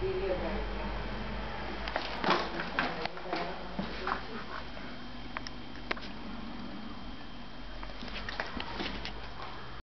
serious.